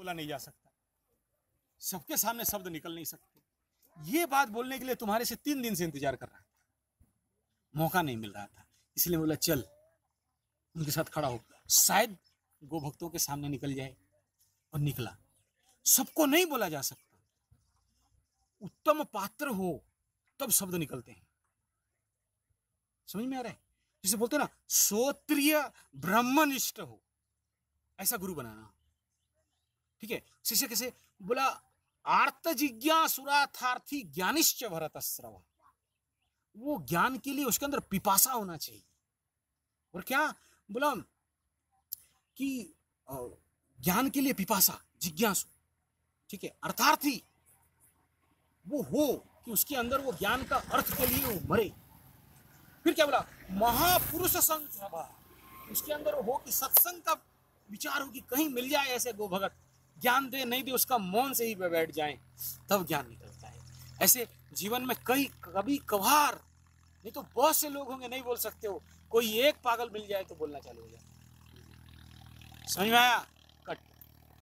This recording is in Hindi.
बोला नहीं जा सकता। सबके सामने शब्द निकल नहीं सकते। ये बात बोलने के लिए तुम्हारे से तीन दिन से इंतज़ार कर रहा था। मौका नहीं मिल रहा था। इसलिए बोला, चल, उनके साथ खड़ा हो। शायद गो भक्तों के सामने निकल जाए और निकला। सबको नहीं बोला जा सकता। उत्तम पात्र हो, तब शब्द निकलते हैं। समझ में आ रहा है? जिसे बोलते ना श्रोत्रिय ब्रह्मनिष्ठ हो। ऐसा गुरु बनाना। ठीक है? शिष्य कैसे? बोला, आर्त जिज्ञासुराथार्थी ज्ञानिश्च भरत वो ज्ञान के लिए उसके अंदर पिपासा होना चाहिए। और क्या? बोला, कि ज्ञान के लिए पिपासा, जिज्ञासु। ठीक है? अर्थार्थी, वो हो कि उसके अंदर वो ज्ञान का अर्थ के लिए वो मरे। फिर क्या बोला? महापुरुष संग उसके अंदर हो कि सत्संग का विचार हो कि कहीं मिल जाए ऐसे गो भगत। ज्ञान दे, नहीं दे, उसका मौन से ही बैठ जाए, तब ज्ञान निकलता है। ऐसे जीवन में कई, कभी कभार, नहीं तो बहुत से लोग होंगे, नहीं बोल सकते हो, कोई एक पागल मिल जाए तो बोलना चालू हो जाए समझ में आया?